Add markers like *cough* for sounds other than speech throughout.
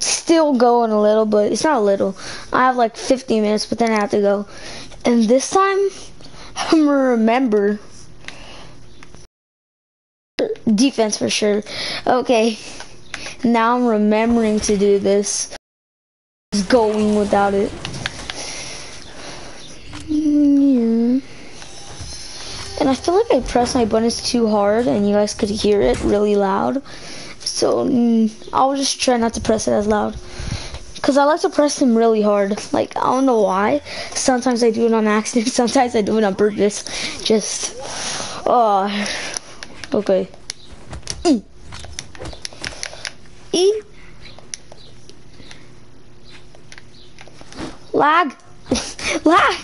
still going a little, but it's not a little. I have like 50 minutes, but then I have to go. And this time, *laughs* I'm remember defense for sure. Okay, now I'm remembering to do this. Just going without it. Yeah. And I feel like I pressed my buttons too hard, and you guys could hear it really loud. So mm, I'll just try not to press it as loud. Cause I like to press them really hard. Like I don't know why. Sometimes I do it on accident. *laughs* Sometimes I do it on purpose. Just, oh, okay. E. E. Lag. *laughs* Lag.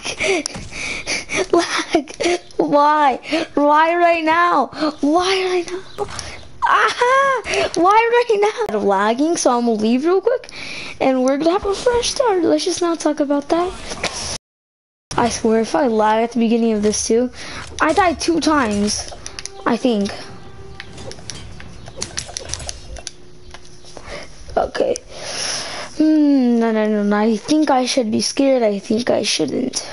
*laughs* Lag. Why? Why right now? Why right now? Aha! Why right now? I'm lagging, so I'm gonna leave real quick, and we're gonna have a fresh start. Let's just not talk about that. I swear, if I lag at the beginning of this too, I died two times, I think. Okay. Hmm, no, no, no, no. I think I should be scared. I think I shouldn't.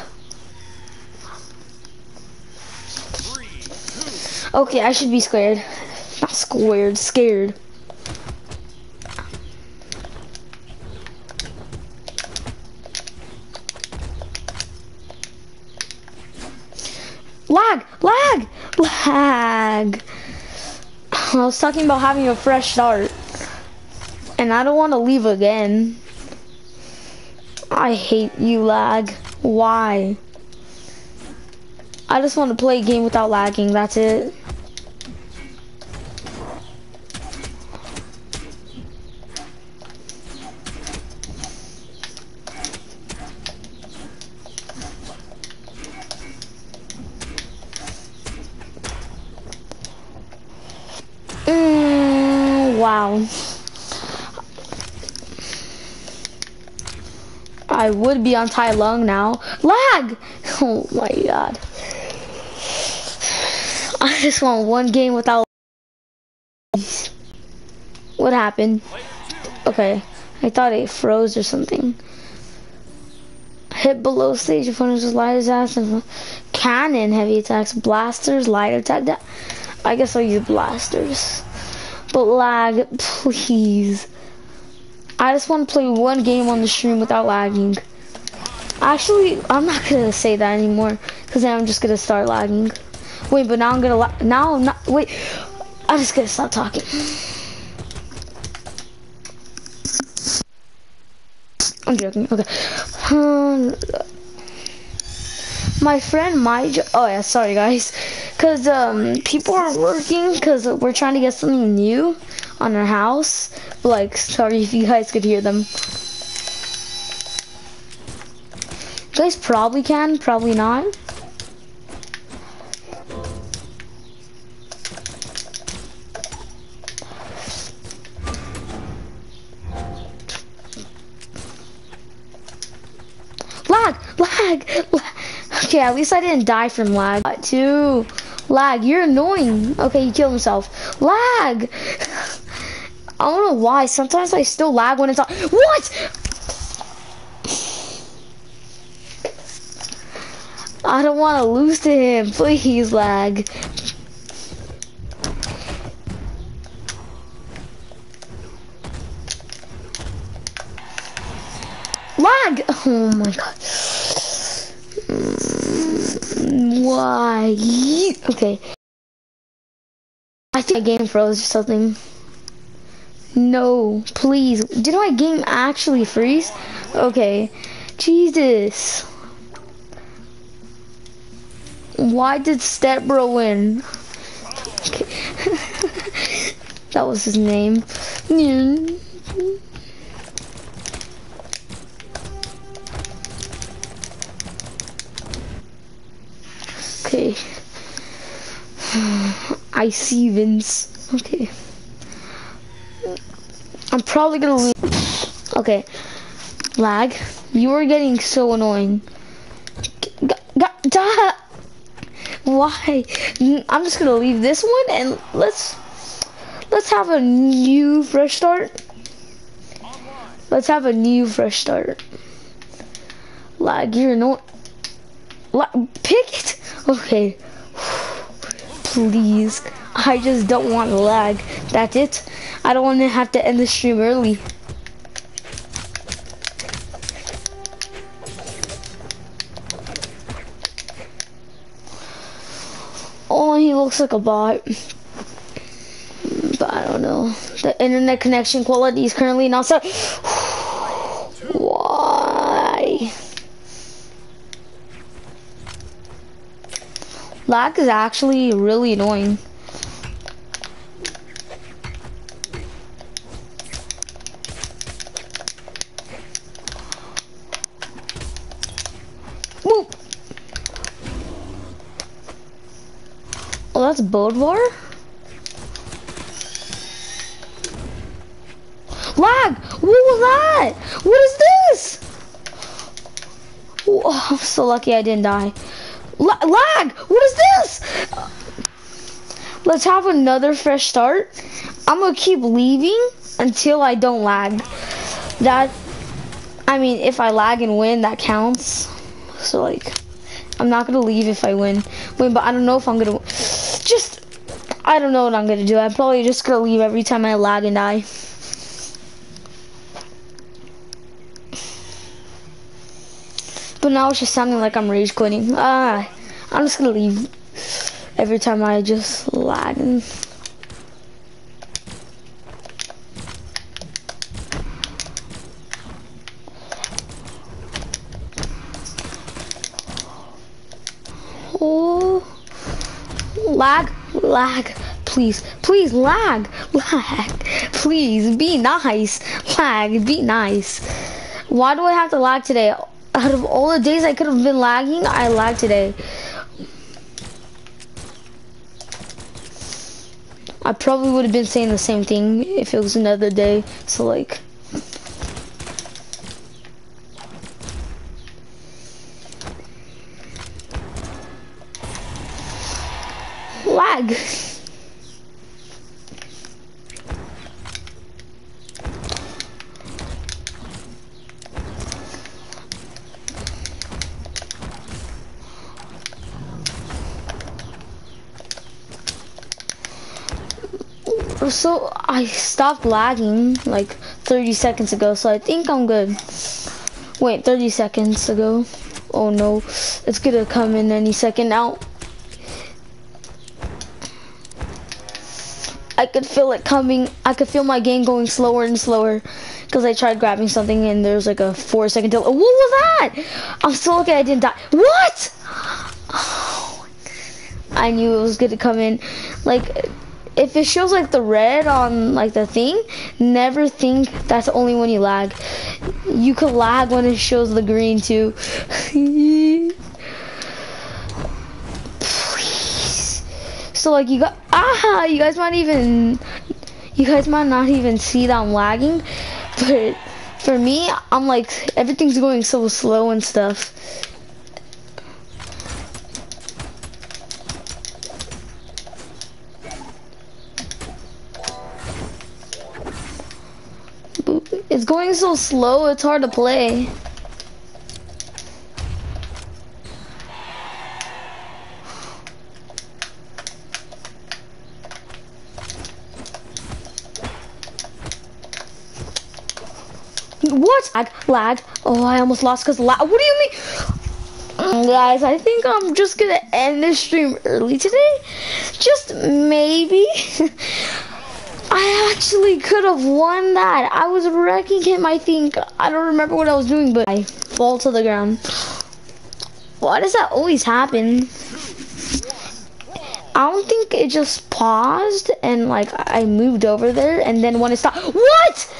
Okay, I should be scared. Squared, scared. Lag, lag, lag. I was talking about having a fresh start. And I don't want to leave again. I hate you, lag. Why? I just want to play a game without lagging, that's it. Would be on Tai Lung now. Lag! *laughs* Oh my god. I just want one game without What happened? Okay. I thought it froze or something. Hit below stage opponents with light attacks and cannon heavy attacks, blasters, light attack. I guess I'll use blasters. But lag, *laughs* please. I just want to play one game on the stream without lagging. Actually, I'm not gonna say that anymore because then I'm just gonna start lagging. Wait, but now I'm gonna lag. now I'm not. Wait, I'm just gonna stop talking. I'm joking. Okay. Um, my friend my oh yeah sorry guys because um people aren't working because we're trying to get something new on our house like sorry if you guys could hear them you guys probably can probably not lag lag lag Okay, at least I didn't die from lag. Two. Lag, you're annoying. Okay, he killed himself. Lag! I don't know why. Sometimes I still lag when it's on. What? I don't want to lose to him. Please, lag. Lag! Oh my god. Mm, why? Okay. I think my game froze or something. No, please. Did my game actually freeze? Okay. Jesus. Why did Stepbro win? Okay. *laughs* that was his name. Okay. *sighs* I see Vince. Okay. Probably gonna lose. Okay. Lag. You are getting so annoying. Why? I'm just gonna leave this one and let's let's have a new fresh start. Let's have a new fresh start. Lag, you're no. La pick it. Okay. *sighs* Please. I just don't want lag. That's it. I don't want to have to end the stream early. Oh, he looks like a bot. But I don't know. The internet connection quality is currently not so. Why? Lag is actually really annoying. That's Bodvar? Lag! What was that? What is this? Oh, *laughs* I'm so lucky I didn't die. La lag! What is this? Let's have another fresh start. I'm gonna keep leaving until I don't lag. That, I mean, if I lag and win, that counts. So like, I'm not gonna leave if I win. Win, but I don't know if I'm gonna, I don't know what I'm gonna do. I'm probably just gonna leave every time I lag and die. But now it's just sounding like I'm rage quitting. Ah, I'm just gonna leave every time I just lag and lag, lag, please, please, lag, lag, please, be nice, lag, be nice. Why do I have to lag today? Out of all the days I could have been lagging, I lagged today. I probably would have been saying the same thing if it was another day. So like, So I stopped lagging like 30 seconds ago, so I think I'm good. Wait, 30 seconds ago. Oh no, it's gonna come in any second now. Could feel it coming. I could feel my game going slower and slower because I tried grabbing something and there's like a four second delay. What was that? I'm so lucky I didn't die. What? Oh, I knew it was gonna come in. Like, if it shows like the red on like the thing, never think that's only when you lag. You could lag when it shows the green too. *laughs* Please. So like you got ah, you guys might even, you guys might not even see that I'm lagging, but for me, I'm like everything's going so slow and stuff. It's going so slow, it's hard to play. What? Lag, lag. Oh, I almost lost because lag. What do you mean? Mm, guys, I think I'm just gonna end this stream early today. Just maybe. *laughs* I actually could have won that. I was wrecking him, I think. I don't remember what I was doing, but I fall to the ground. Why does that always happen? I don't think it just paused and like I moved over there and then when it stopped. What?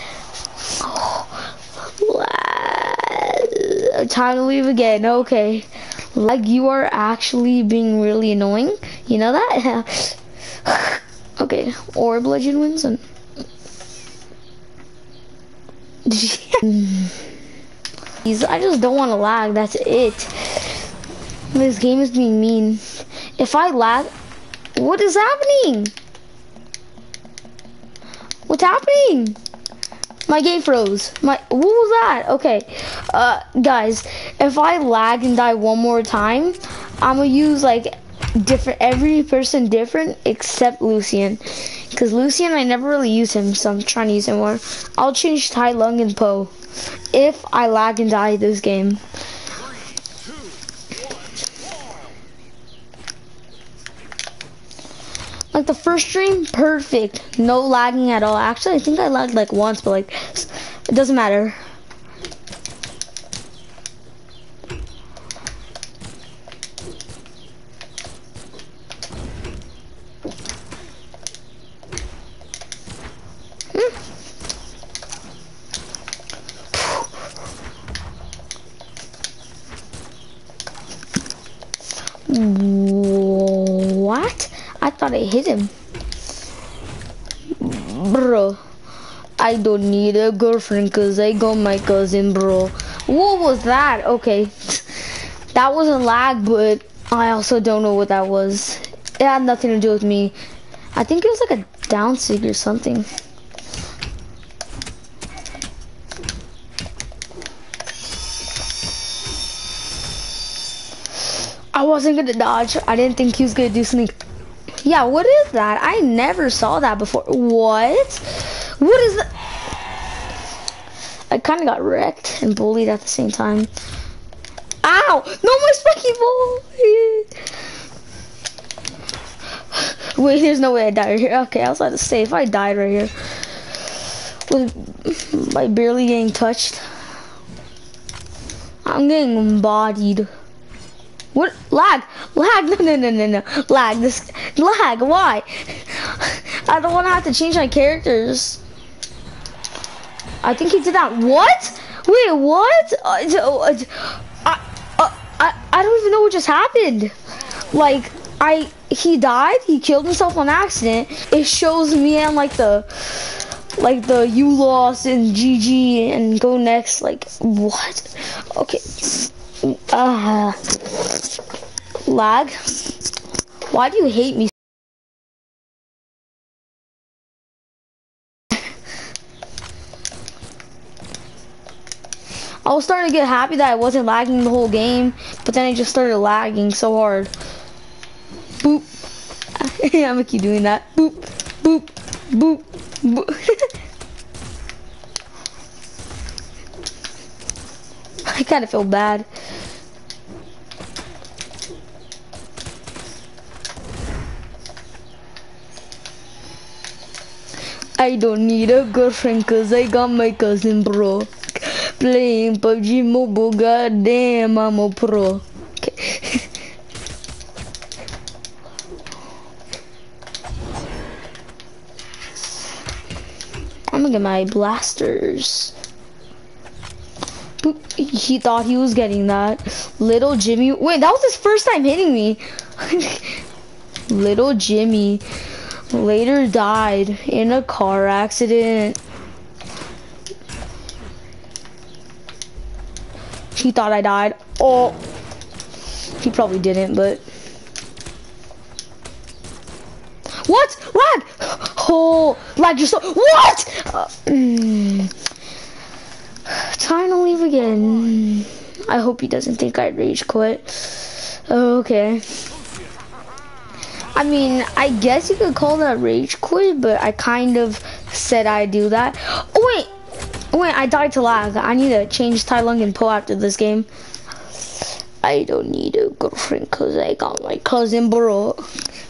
Time to leave again. Okay. Like you are actually being really annoying. You know that? *laughs* okay. Orb legend wins and *laughs* I just don't want to lag. That's it. This game is being mean. If I lag, what is happening? What's happening? My game froze. My what was that? Okay, uh, guys, if I lag and die one more time, I'm gonna use like different every person different except Lucien, because Lucien I never really use him, so I'm trying to use him more. I'll change Tai Lung and Po if I lag and die this game. Like the first stream, perfect. No lagging at all. Actually, I think I lagged like once, but like, it doesn't matter. Hmm. Thought I hit him. Bro, I don't need a girlfriend because I got my cousin, bro. What was that? Okay. *laughs* That wasn't lag, but I also don't know what that was. It had nothing to do with me. I think it was like a down or something. I wasn't gonna dodge. I didn't think he was gonna do something yeah, what is that? I never saw that before. What? What is that? I kind of got wrecked and bullied at the same time. Ow! No, my spiky ball! Wait, there's no way I died right here. Okay, I was about to say, if I died right here, with by barely getting touched, I'm getting bodied. What? Lag! Lag! *laughs* No, no, no, no, no. Lag. This. Lag. Why? I don't want to have to change my characters. I think he did that. What? Wait, what? Uh, uh, I, uh, I, I don't even know what just happened. Like, I, he died. He killed himself on accident. It shows me and like the, like the you lost and GG and go next. Like, what? Okay. Uh, lag. Why do you hate me? I was starting to get happy that I wasn't lagging the whole game, but then I just started lagging so hard. Boop. *laughs* I'm gonna keep doing that. Boop, boop, boop, boop. *laughs* I kind of feel bad. I don't need a girlfriend cause I got my cousin bro. Playing PUBG Mobile, goddamn, I'm a pro. Okay. *laughs* I'm gonna get my blasters. He thought he was getting that. Little Jimmy. Wait, that was his first time hitting me. *laughs* Little Jimmy later died in a car accident. He thought I died. Oh, he probably didn't, but. What? Lag! Oh, lag, you're so. What? Uh. Time to leave again. I hope he doesn't think I rage quit. Okay. I mean, I guess you could call that rage quit, but I kind of said I'd do that. Oh, wait. Oh, wait, I died to lag. I need to change Tai Lung and Po after this game. I don't need a girlfriend because I got my cousin bro.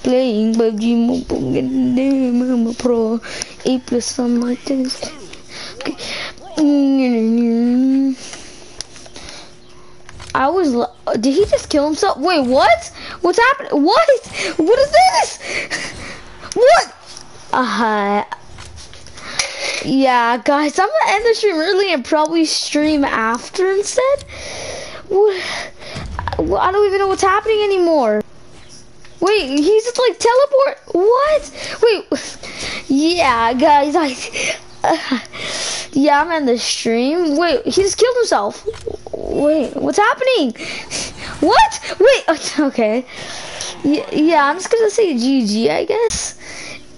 Playing PUBG Mobile, I'm a pro. A plus on my. Okay. I was. Did he just kill himself? Wait, what? What's happening? What? What is this? What? Uh. Yeah, guys, I'm gonna end the stream early and probably stream after instead. What? I don't even know what's happening anymore. Wait, he's just like teleport. What? Wait. Yeah, guys, I. Uh, yeah, I'm in the stream. Wait, he just killed himself. Wait, what's happening? What? Wait, *laughs* okay. Yeah, I'm just gonna say GG, I guess.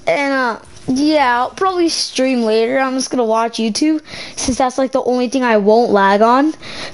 And, uh, Yeah, I'll probably stream later. I'm just gonna watch YouTube since that's like the only thing I won't lag on. *laughs*